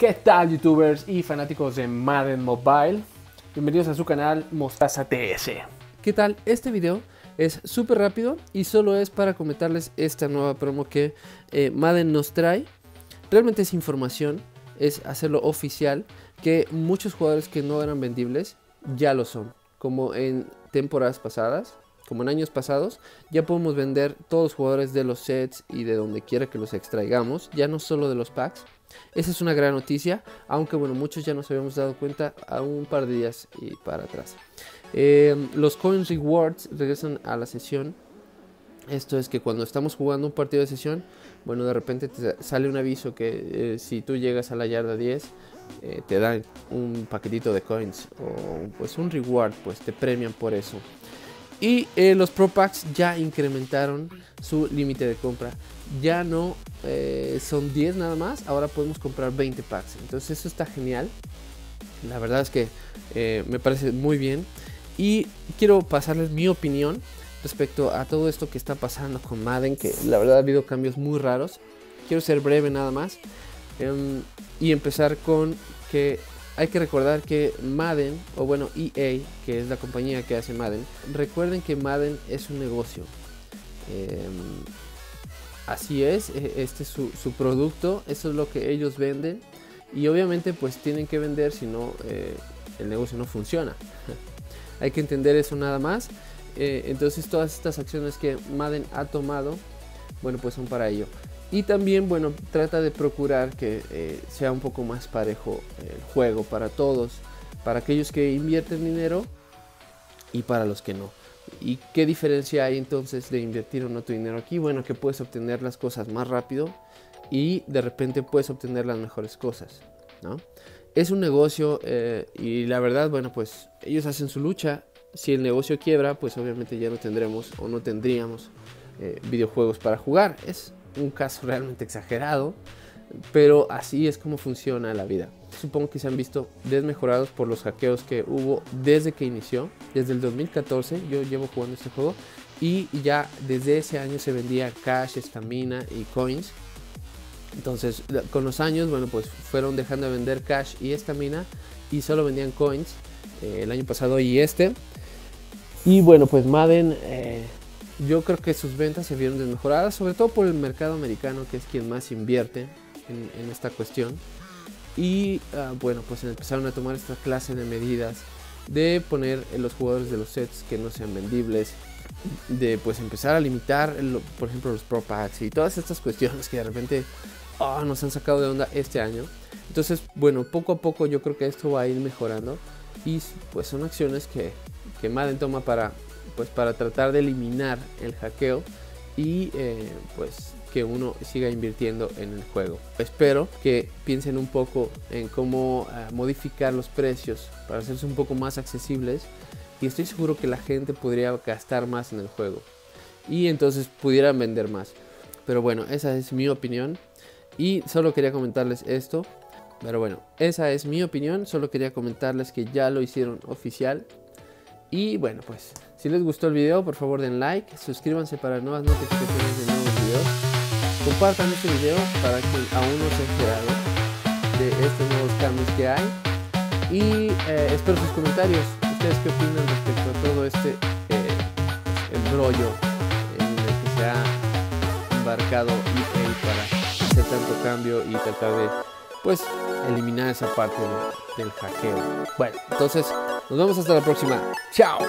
¿Qué tal youtubers y fanáticos de Madden Mobile? Bienvenidos a su canal Mostaza TS. ¿Qué tal? Este video es súper rápido y solo es para comentarles esta nueva promo que eh, Madden nos trae. Realmente es información, es hacerlo oficial, que muchos jugadores que no eran vendibles ya lo son. Como en temporadas pasadas, como en años pasados, ya podemos vender todos los jugadores de los sets y de donde quiera que los extraigamos, ya no solo de los packs. Esa es una gran noticia, aunque bueno, muchos ya nos habíamos dado cuenta a un par de días y para atrás. Eh, los Coins Rewards regresan a la sesión. Esto es que cuando estamos jugando un partido de sesión, bueno, de repente te sale un aviso que eh, si tú llegas a la yarda 10, eh, te dan un paquetito de coins o pues un reward, pues te premian por eso. Y eh, los Pro Packs ya incrementaron su límite de compra. Ya no eh, son 10 nada más, ahora podemos comprar 20 packs. Entonces eso está genial. La verdad es que eh, me parece muy bien. Y quiero pasarles mi opinión respecto a todo esto que está pasando con Madden, que la verdad ha habido cambios muy raros. Quiero ser breve nada más. Em, y empezar con que hay que recordar que Madden, o bueno, EA, que es la compañía que hace Madden, recuerden que Madden es un negocio. Em, así es, e, este es su, producto, eso es lo que ellos venden. Y obviamente pues tienen que vender, si no, eh, el negocio no funciona. hay que entender eso nada más. Eh, entonces todas estas acciones que Madden ha tomado, bueno, pues son para ello. Y también, bueno, trata de procurar que eh, sea un poco más parejo el juego para todos, para aquellos que invierten dinero y para los que no. ¿Y qué diferencia hay entonces de invertir o no tu dinero aquí? Bueno, que puedes obtener las cosas más rápido y de repente puedes obtener las mejores cosas, ¿no? Es un negocio eh, y la verdad, bueno, pues ellos hacen su lucha. Si el negocio quiebra, pues obviamente ya no tendremos o no tendríamos eh, videojuegos para jugar. Es un caso realmente exagerado, pero así es como funciona la vida. Supongo que se han visto desmejorados por los hackeos que hubo desde que inició, desde el 2014 yo llevo jugando este juego y ya desde ese año se vendía cash, estamina y coins. Entonces con los años, bueno, pues fueron dejando de vender cash y estamina y solo vendían coins eh, el año pasado y este. Y bueno, pues Madden eh, yo creo que sus ventas se vieron desmejoradas, sobre todo por el mercado americano, que es quien más invierte en, esta cuestión. Y ah, bueno, pues empezaron a tomar esta clase de medidas de poner los jugadores de los sets que no sean vendibles, de pues empezar a limitar, por ejemplo, los Pro Packs y todas estas cuestiones que de repente ah, nos han sacado de onda este año. Entonces, bueno, poco a poco yo creo que esto va a ir mejorando y pues son acciones que, que Madden toma para pues para tratar de eliminar el hackeo y eh, pues que uno siga invirtiendo en el juego. Espero que piensen un poco en cómo eh, modificar los precios para hacerse un poco más accesibles y estoy seguro que la gente podría gastar más en el juego y entonces pudieran vender más. Pero bueno, esa es mi opinión y solo quería comentarles esto. Pero bueno, esa es mi opinión, solo quería comentarles que ya lo hicieron oficial y bueno, pues si les gustó el video, por favor den like, suscríbanse para nuevas notificaciones de nuevos videos. Compartan este video para que aún no se enterado de estos nuevos cambios que hay. Y eh, espero sus comentarios. ¿Ustedes qué opinan respecto a todo este eh, embrollo en el que se ha embarcado EA para hacer tanto cambio y tratar de pues eliminar esa parte del hackeo. Bueno, entonces nos vemos hasta la próxima. Chao.